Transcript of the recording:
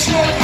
Shit.